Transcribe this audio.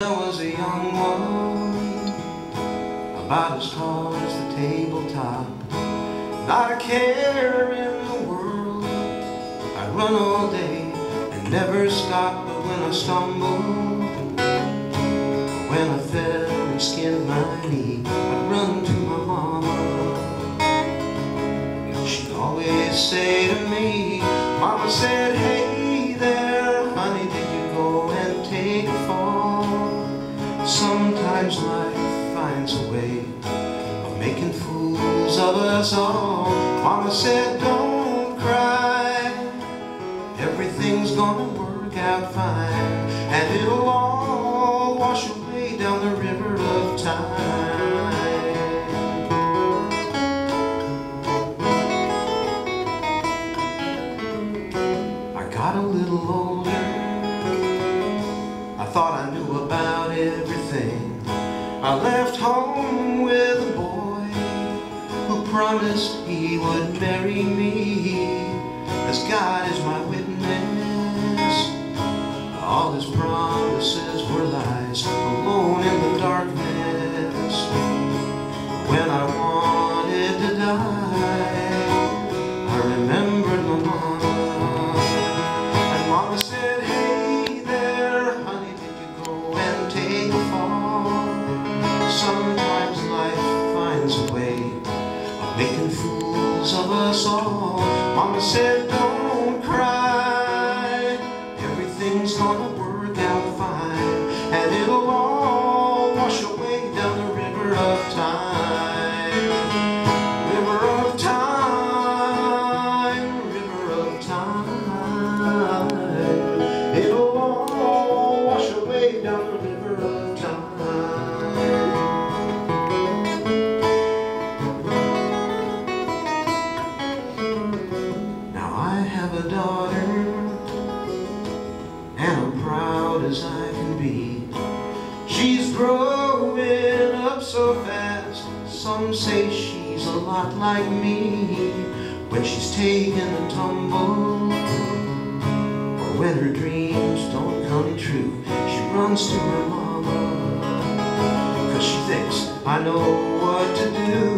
I was a young one, about as tall as the tabletop. Not a care in the world. I run all day and never stop. But when I stumble, when I fell and skinned my knee, I'd run to my mama. She'd always say to me, Mama said, Sometimes life finds a way of making fools of us all. Mama said, don't cry. Everything's gonna work out fine. And it'll all wash away down the river of time. I got a little older. Thought I knew about everything. I left home with a boy who promised he would marry me. As God is my witness, all his promises Mama said, don't cry, everything's gonna work out fine, and it'll all wash away as I can be. She's growing up so fast, some say she's a lot like me. When she's taking a tumble, or when her dreams don't come true, she runs to her mama. Cause she thinks I know what to do.